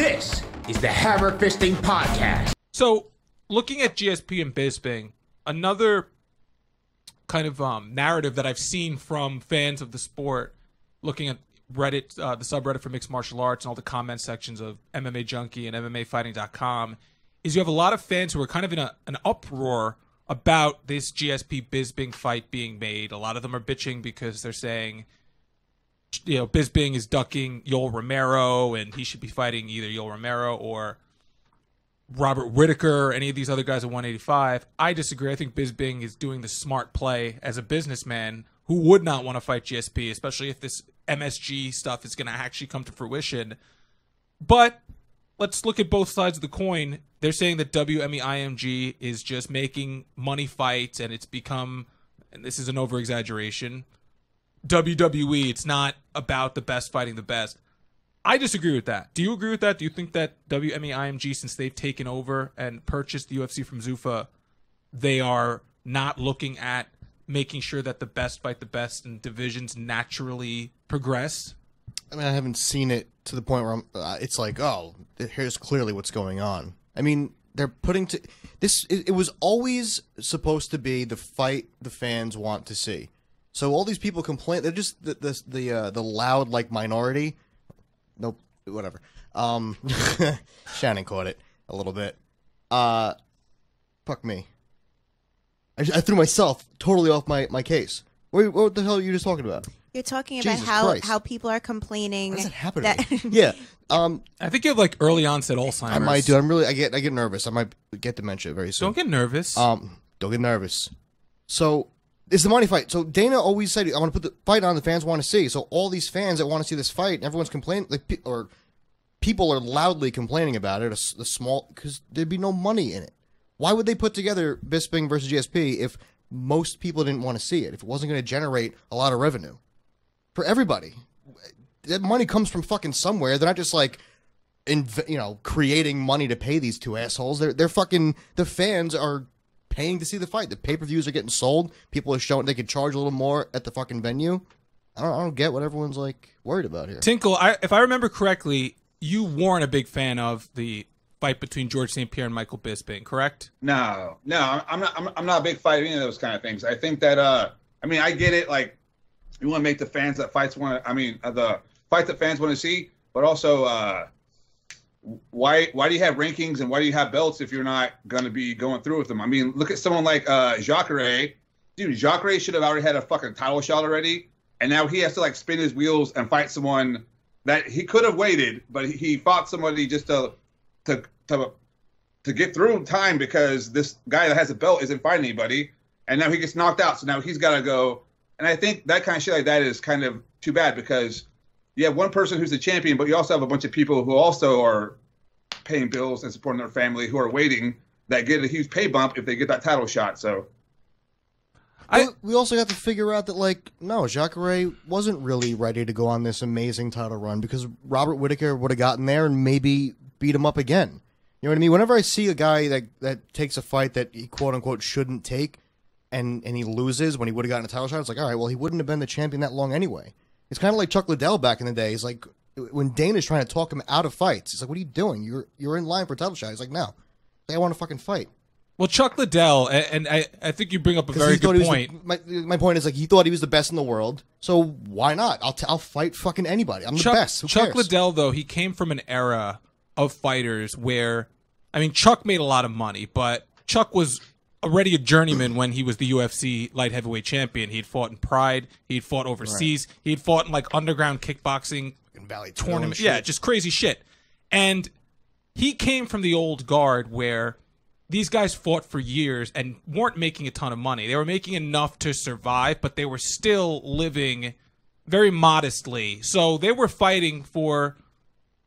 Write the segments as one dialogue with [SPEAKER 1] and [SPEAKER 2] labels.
[SPEAKER 1] This is the Hammer Fisting Podcast.
[SPEAKER 2] So, looking at GSP and Bisping, another kind of um, narrative that I've seen from fans of the sport, looking at Reddit, uh, the subreddit for mixed martial arts, and all the comment sections of MMA Junkie and MMAfighting.com, is you have a lot of fans who are kind of in a, an uproar about this GSP Bisping fight being made. A lot of them are bitching because they're saying, you know, Bisping is ducking Yoel Romero, and he should be fighting either Yoel Romero or Robert Whitaker, or any of these other guys at 185. I disagree. I think Bisping is doing the smart play as a businessman who would not want to fight GSP, especially if this MSG stuff is going to actually come to fruition. But let's look at both sides of the coin. They're saying that WME IMG is just making money fights and it's become, and this is an over exaggeration, WWE. It's not about the best fighting the best. I disagree with that. Do you agree with that? Do you think that WME IMG, since they've taken over and purchased the UFC from Zuffa, they are not looking at making sure that the best fight the best and divisions naturally progress?
[SPEAKER 3] I mean, I haven't seen it to the point where I'm, uh, it's like, oh, here's clearly what's going on. I mean, they're putting to this. It, it was always supposed to be the fight the fans want to see. So all these people complain. They're just the the the, uh, the loud like minority. Nope, whatever. Um, Shannon caught it a little bit. Uh, fuck me. I, I threw myself totally off my my case. What, what the hell are you just talking about?
[SPEAKER 4] You're talking about
[SPEAKER 3] Jesus
[SPEAKER 4] how,
[SPEAKER 3] Christ.
[SPEAKER 4] how people are complaining.
[SPEAKER 3] How does that happen
[SPEAKER 4] that-
[SPEAKER 3] to me? yeah. Um,
[SPEAKER 2] I think you have like early onset Alzheimer's.
[SPEAKER 3] I might do. I'm really. I get. I get nervous. I might get dementia very soon.
[SPEAKER 2] Don't get nervous.
[SPEAKER 3] Um, don't get nervous. So it's the money fight. So Dana always said, "I want to put the fight on the fans want to see." So all these fans that want to see this fight, and everyone's complaining, like, or people are loudly complaining about it. A, small because there'd be no money in it. Why would they put together Bisping versus GSP if most people didn't want to see it? If it wasn't going to generate a lot of revenue for everybody, that money comes from fucking somewhere. They're not just like inv- you know, creating money to pay these two assholes. They're they're fucking the fans are paying to see the fight. The pay per views are getting sold. People are showing they can charge a little more at the fucking venue. I don't I don't get what everyone's like worried about here.
[SPEAKER 2] Tinkle, I, if I remember correctly, you weren't a big fan of the fight between George St. Pierre and Michael Bisping, correct?
[SPEAKER 5] No, no, I'm not. I'm, I'm not a big fan of any of those kind of things. I think that. uh I mean, I get it. Like, you want to make the fans that fights want. to I mean, uh, the fight that fans want to see, but also, uh why why do you have rankings and why do you have belts if you're not going to be going through with them? I mean, look at someone like uh Jacare. Dude, Jacare should have already had a fucking title shot already, and now he has to like spin his wheels and fight someone that he could have waited, but he fought somebody just to to to to get through time because this guy that has a belt isn't fighting anybody, and now he gets knocked out. So now he's got to go. And I think that kind of shit like that is kind of too bad because you have one person who's the champion, but you also have a bunch of people who also are paying bills and supporting their family who are waiting that get a huge pay bump if they get that title shot. So
[SPEAKER 2] I-
[SPEAKER 3] we also have to figure out that like no, Jacare wasn't really ready to go on this amazing title run because Robert Whitaker would have gotten there and maybe beat him up again. You know what I mean? Whenever I see a guy that that takes a fight that he quote unquote shouldn't take and and he loses when he would have gotten a title shot, it's like, all right, well he wouldn't have been the champion that long anyway. It's kind of like Chuck Liddell back in the day. He's like when Dana's trying to talk him out of fights. He's like, "What are you doing? You're you're in line for a title shot." He's like, "No, I want to fucking fight."
[SPEAKER 2] Well, Chuck Liddell, a- and I, I think you bring up a very good point.
[SPEAKER 3] The, my, my point is like he thought he was the best in the world, so why not? I'll t- I'll fight fucking anybody. I'm the
[SPEAKER 2] Chuck,
[SPEAKER 3] best. Who
[SPEAKER 2] Chuck
[SPEAKER 3] cares?
[SPEAKER 2] Liddell, though, he came from an era of fighters where, I mean, Chuck made a lot of money, but Chuck was already a journeyman when he was the UFC light heavyweight champion. He'd fought in Pride, he'd fought overseas, he'd fought in like underground kickboxing
[SPEAKER 3] Fucking Valley
[SPEAKER 2] tournament.
[SPEAKER 3] Shit.
[SPEAKER 2] Yeah, just crazy shit. And he came from the old guard where these guys fought for years and weren't making a ton of money. They were making enough to survive, but they were still living very modestly. So they were fighting for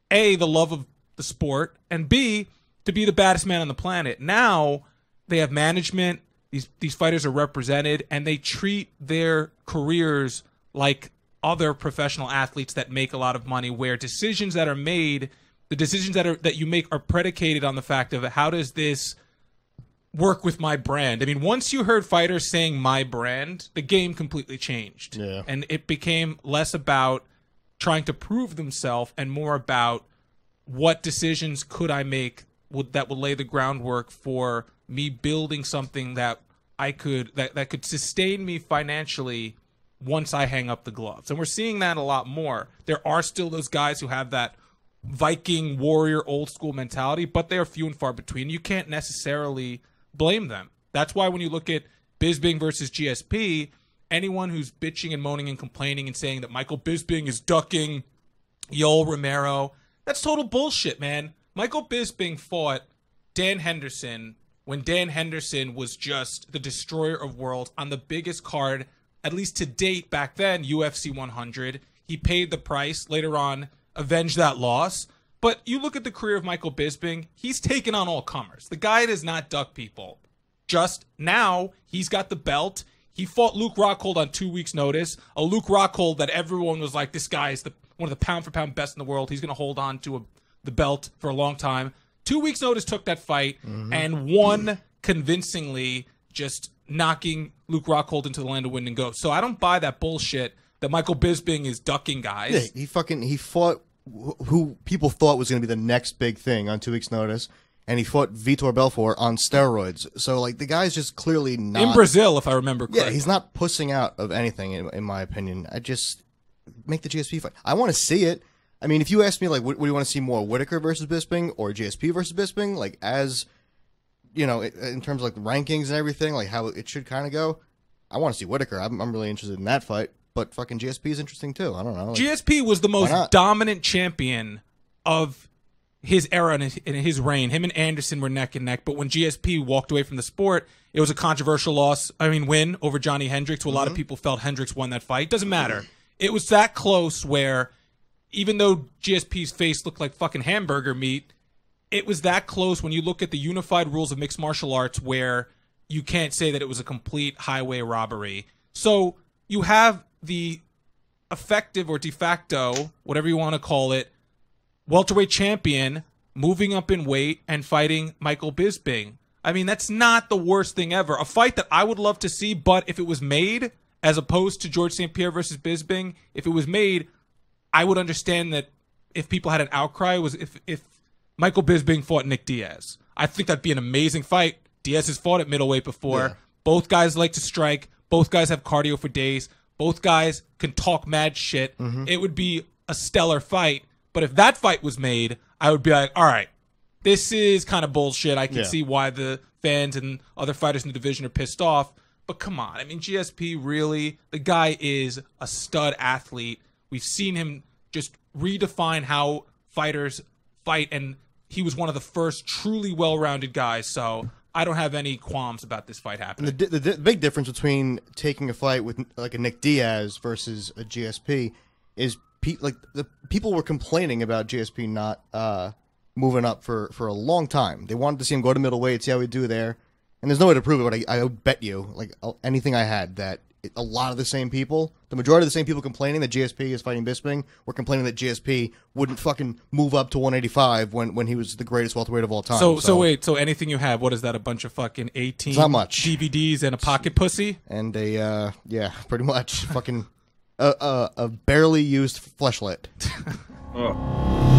[SPEAKER 2] A, the love of the sport, and B, to be the baddest man on the planet. Now they have management, these these fighters are represented, and they treat their careers like other professional athletes that make a lot of money where decisions that are made the decisions that are that you make are predicated on the fact of how does this work with my brand. I mean, once you heard fighters saying my brand, the game completely changed.
[SPEAKER 3] Yeah.
[SPEAKER 2] And it became less about trying to prove themselves and more about what decisions could I make would, that would lay the groundwork for me building something that I could that, that could sustain me financially once I hang up the gloves. And we're seeing that a lot more. There are still those guys who have that Viking warrior old school mentality, but they are few and far between. You can't necessarily blame them. That's why when you look at Bisping versus GSP, anyone who's bitching and moaning and complaining and saying that Michael Bisping is ducking Yoel Romero, that's total bullshit, man. Michael Bisping fought Dan Henderson when Dan Henderson was just the destroyer of worlds on the biggest card, at least to date back then, UFC 100. He paid the price later on, avenged that loss. But you look at the career of Michael Bisping, he's taken on all comers. The guy does not duck people. Just now, he's got the belt. He fought Luke Rockhold on two weeks' notice. A Luke Rockhold that everyone was like, this guy is the one of the pound for pound best in the world. He's going to hold on to a, the belt for a long time. Two weeks' notice took that fight mm-hmm. and won convincingly, just knocking Luke Rockhold into the land of wind and ghosts. So I don't buy that bullshit that Michael Bisping is ducking guys.
[SPEAKER 3] Yeah, he fucking he fought who people thought was going to be the next big thing on two weeks' notice, and he fought Vitor Belfort on steroids. So like the guy's just clearly not
[SPEAKER 2] in Brazil, if I remember
[SPEAKER 3] Yeah, he's not pussing out of anything, in, in my opinion. I just make the GSP fight. I want to see it. I mean, if you ask me, like, what, what do you want to see more, Whitaker versus Bisping or GSP versus Bisping? Like, as you know, in terms of like rankings and everything, like how it should kind of go. I want to see Whitaker. I'm, I'm really interested in that fight. But fucking GSP is interesting too. I don't know. Like,
[SPEAKER 2] GSP was the most dominant champion of his era and his, in his reign. Him and Anderson were neck and neck, but when GSP walked away from the sport, it was a controversial loss. I mean, win over Johnny Hendricks. A lot of mm-hmm. people felt Hendricks won that fight. Doesn't matter. It was that close where, even though GSP's face looked like fucking hamburger meat, it was that close when you look at the unified rules of mixed martial arts where you can't say that it was a complete highway robbery. So you have the effective or de facto, whatever you want to call it, welterweight champion moving up in weight and fighting Michael Bisping. I mean, that's not the worst thing ever. A fight that I would love to see, but if it was made as opposed to George St. Pierre versus Bisping, if it was made, I would understand that if people had an outcry was if if Michael Bisping fought Nick Diaz. I think that'd be an amazing fight. Diaz has fought at middleweight before.
[SPEAKER 3] Yeah.
[SPEAKER 2] Both guys like to strike. Both guys have cardio for days. Both guys can talk mad shit. Mm-hmm. It would be a stellar fight. But if that fight was made, I would be like, all right, this is kind of bullshit. I can
[SPEAKER 3] Yeah.
[SPEAKER 2] see why the fans and other fighters in the division are pissed off. But come on, I mean, GSP really, the guy is a stud athlete. We've seen him just redefine how fighters fight, and he was one of the first truly well-rounded guys. So I don't have any qualms about this fight happening.
[SPEAKER 3] the, di- the, big difference between taking a fight with like a Nick Diaz versus a GSP is pe- like the people were complaining about GSP not uh, moving up for, for a long time. They wanted to see him go to middleweight, see how he'd do there, and there's no way to prove it. But I, I bet you, like anything I had, that a lot of the same people, the majority of the same people complaining that GSP is fighting Bisping, were complaining that GSP wouldn't fucking move up to 185 when, when he was the greatest welterweight of all time.
[SPEAKER 2] so, so wait, so anything you have, what is that? A bunch of fucking eighteen
[SPEAKER 3] not much.
[SPEAKER 2] DVDs and a pocket pussy?
[SPEAKER 3] and a uh, yeah, pretty much fucking a, a, a barely used fleshlight.
[SPEAKER 5] Ugh.